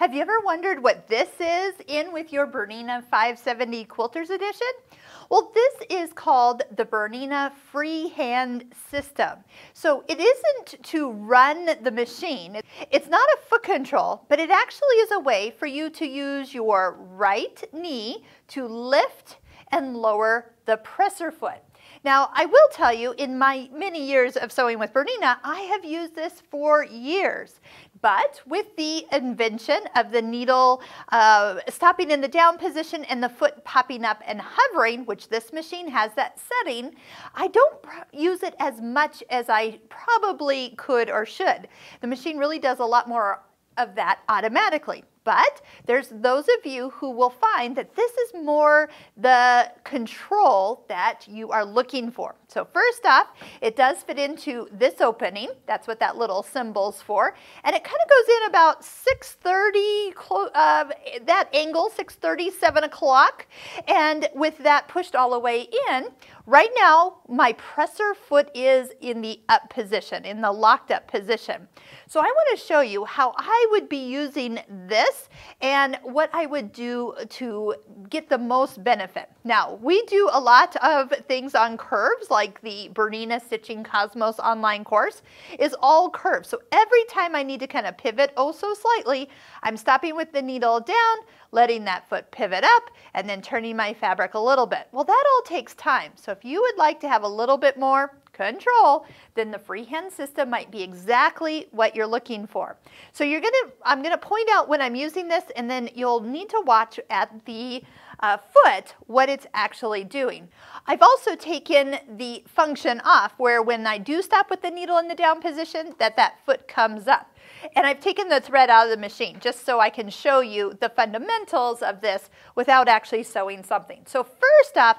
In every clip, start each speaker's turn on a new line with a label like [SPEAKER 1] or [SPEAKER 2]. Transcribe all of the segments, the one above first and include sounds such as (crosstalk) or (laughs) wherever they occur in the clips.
[SPEAKER 1] Have you ever wondered what this is in with your Bernina 570 Quilters Edition? Well, this is called the Bernina Freehand System. So it isn't to run the machine. It's not a foot control, but it actually is a way for you to use your right knee to lift and lower the presser foot. Now, I will tell you, in my many years of sewing with Bernina, I have used this for years. But with the invention of the needle uh, stopping in the down position and the foot popping up and hovering, which this machine has that setting, I don't use it as much as I probably could or should. The machine really does a lot more of that automatically. But there's those of you who will find that this is more the control that you are looking for. So first off, it does fit into this opening. That's what that little symbol's for. And it kind of goes in about 6.30, uh, that angle, 6.30, 7 o'clock. And with that pushed all the way in, right now my presser foot is in the up position, in the locked up position. So I want to show you how I would be using this and what I would do to get the most benefit. Now, we do a lot of things on curves, like the Bernina Stitching Cosmos online course is all curves. So every time I need to kind of pivot oh so slightly, I'm stopping with the needle down, letting that foot pivot up, and then turning my fabric a little bit. Well, that all takes time. So if you would like to have a little bit more control, then the freehand system might be exactly what you're looking for. So you're gonna, I'm gonna point out when I'm using this and then you'll need to watch at the uh, foot what it's actually doing. I've also taken the function off where when I do stop with the needle in the down position that that foot comes up. And I've taken the thread out of the machine just so I can show you the fundamentals of this without actually sewing something. So first off,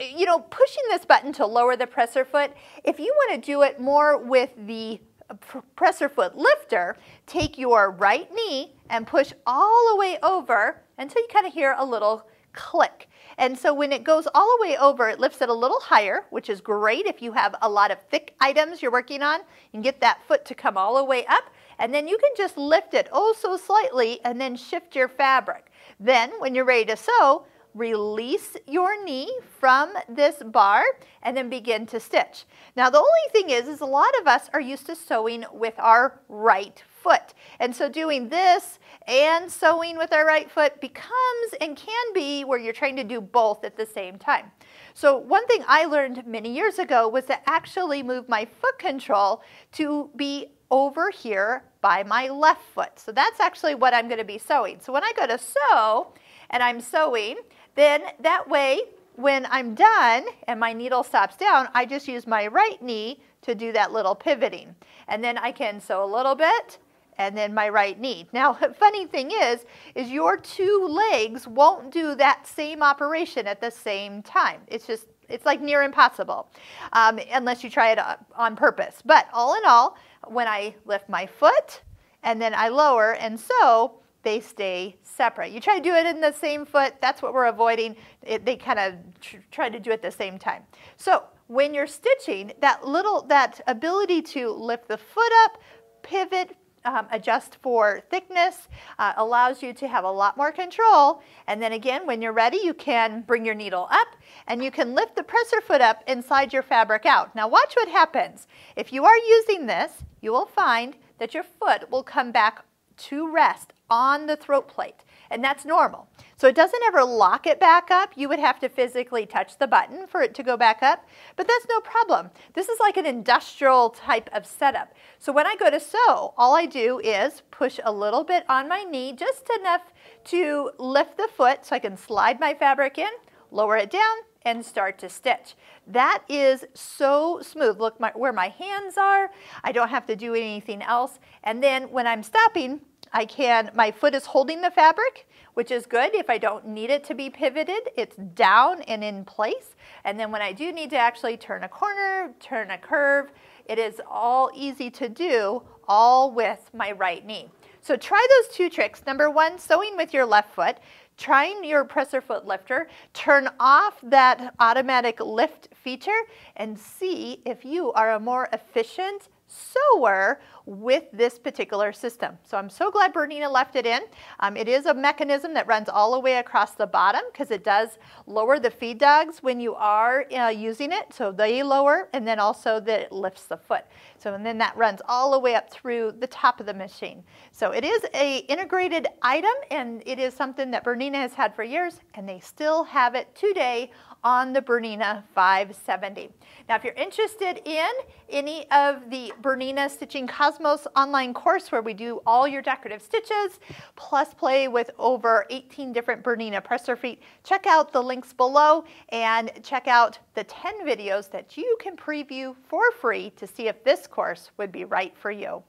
[SPEAKER 1] you know, pushing this button to lower the presser foot, if you want to do it more with the uh, presser foot lifter, take your right knee and push all the way over until you kind of hear a little click. And so when it goes all the way over, it lifts it a little higher, which is great if you have a lot of thick items you're working on. You can get that foot to come all the way up. And then you can just lift it oh so slightly and then shift your fabric. Then when you're ready to sew, release your knee from this bar and then begin to stitch. Now the only thing is, is a lot of us are used to sewing with our right foot. And so doing this and sewing with our right foot becomes and can be where you're trying to do both at the same time. So one thing I learned many years ago was to actually move my foot control to be over here by my left foot. So that's actually what I'm going to be sewing. So when I go to sew and I'm sewing, then that way when I'm done and my needle stops down, I just use my right knee to do that little pivoting. And then I can sew a little bit and then my right knee. Now, (laughs) funny thing is, is your two legs won't do that same operation at the same time. It's just, it's like near impossible um, unless you try it on purpose. But all in all, when I lift my foot and then I lower and sew, they stay separate. You try to do it in the same foot, that's what we're avoiding. It, they kind of tr try to do it at the same time. So when you're stitching, that little, that ability to lift the foot up, pivot, um, adjust for thickness, uh, allows you to have a lot more control. And then again, when you're ready, you can bring your needle up and you can lift the presser foot up inside your fabric out. Now watch what happens. If you are using this, you will find that your foot will come back to rest on the throat plate, and that's normal. So it doesn't ever lock it back up. You would have to physically touch the button for it to go back up, but that's no problem. This is like an industrial type of setup. So when I go to sew, all I do is push a little bit on my knee, just enough to lift the foot so I can slide my fabric in, lower it down, and start to stitch. That is so smooth. Look my, where my hands are. I don't have to do anything else. And then when I'm stopping, I can, my foot is holding the fabric, which is good. If I don't need it to be pivoted, it's down and in place. And then when I do need to actually turn a corner, turn a curve, it is all easy to do, all with my right knee. So try those two tricks. Number one, sewing with your left foot trying your presser foot lifter, turn off that automatic lift feature and see if you are a more efficient sewer with this particular system. So I'm so glad Bernina left it in. Um, it is a mechanism that runs all the way across the bottom because it does lower the feed dogs when you are uh, using it. So they lower and then also that it lifts the foot. So and then that runs all the way up through the top of the machine. So it is a integrated item and it is something that Bernina has had for years and they still have it today on the Bernina 570. Now, if you're interested in any of the Bernina Stitching Cosmos online course where we do all your decorative stitches, plus play with over 18 different Bernina presser feet, check out the links below and check out the 10 videos that you can preview for free to see if this course would be right for you.